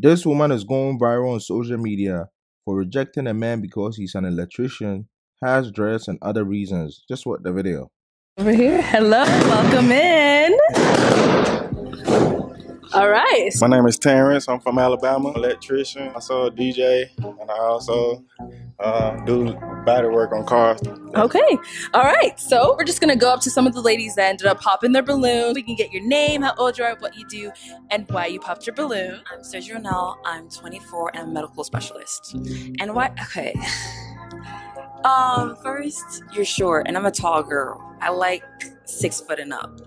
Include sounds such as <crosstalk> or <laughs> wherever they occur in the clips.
This woman is going viral on social media for rejecting a man because he's an electrician, has dreads, and other reasons. Just watch the video. Over here. Hello. Welcome in. All right. My name is Terrence. I'm from Alabama. Electrician. I also a DJ, and I also uh, do battery work on cars. Okay. All right. So we're just gonna go up to some of the ladies that ended up popping their balloon. We can get your name, how old you are, what you do, and why you popped your balloon. I'm Sergio Ronell. I'm 24 and I'm a medical specialist. And why? Okay. <sighs> Um, first, you're short, and I'm a tall girl. I like six foot and up.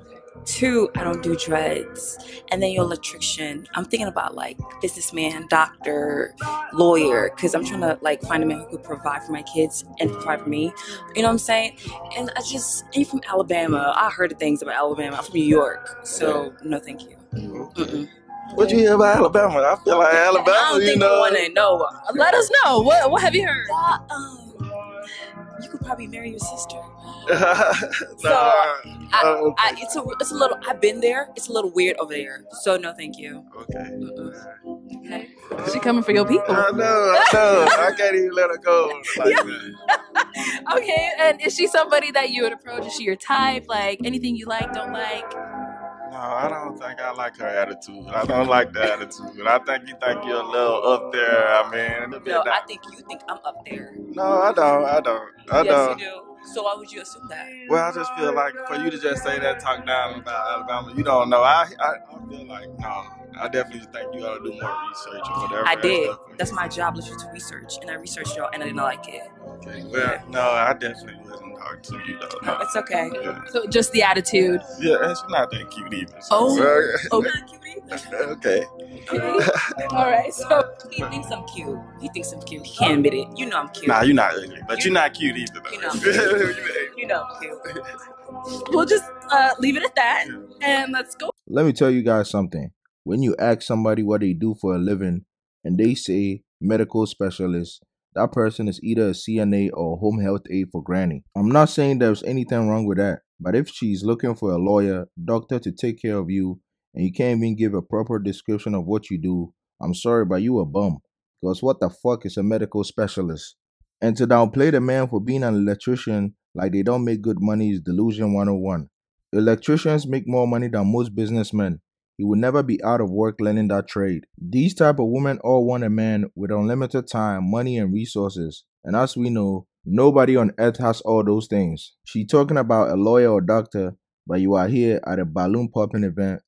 Two, I don't do dreads. And then you're electrician. I'm thinking about like businessman, doctor, lawyer, because I'm trying to like find a man who could provide for my kids and provide for me. You know what I'm saying? And I just, and you're from Alabama. I heard things about Alabama. I'm from New York. So, no, thank you. Mm-mm. What you hear about Alabama? I feel like Alabama, I don't you think know. you want to know. Let us know. What what have you heard? Uh, you could probably marry your sister. <laughs> nah, I, oh, I, it's a, it's a little. I've been there. It's a little weird over there. So no, thank you. okay. Okay. She coming for your people. I know, I know. I can't even let her go like that. <laughs> Okay, and is she somebody that you would approach? Is she your type? Like anything you like, don't like? No, I don't think I like her attitude. I don't like the attitude. I think you think you're a little up there. I mean, a little No. I think you think I'm up there. no, I don't. I don't. I yes, don't. you do. So why would you assume that? Well, I just feel like for you to just say that, talk down about Alabama, you don't know. I, I, I feel like no. I definitely think you ought to do more research or whatever. I did. That's my job, literally, to research, and I researched y'all, and I didn't like it. Okay. Well, no, I definitely wasn't talking to you though. No, it's okay. Yeah, So just the attitude. yeah, it's not that cute even. so- Oh. Oh, <laughs> not cute either. okay. <laughs> All right. So He thinks I'm cute. He thinks I'm cute. He can't admit it. You know I'm cute. Nah, you're not ugly, but you're not cute either though. You know. <laughs> You You know I'm cute. <laughs> we'll just uh, leave it at that, and let's go. Let me tell you guys something. When you ask somebody what they do for a living and they say medical specialist, that person is either a CNA or home health aide for granny. I'm not saying there's anything wrong with that, but if she's looking for a lawyer, doctor to take care of you, and you can't even give a proper description of what you do, I'm sorry, but you a bum. Because what the fuck is a medical specialist? And to downplay the man for being an electrician like they don't make good money is delusion 101. Electricians make more money than most businessmen. He will never be out of work learning that trade. These type of women all want a man with unlimited time, money, and resources. And as we know, nobody on earth has all those things. She talking about a lawyer or doctor, but you are here at a balloon popping event.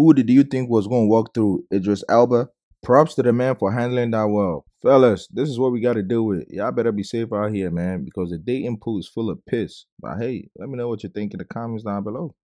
Who did you think was going to walk through? Idris Elba? Props to the man for handling that well. Fellas, this is what we got to deal with. Y'all better be safe out here, man, because the dating pool is full of piss. But hey, let me know what you think in the comments down below.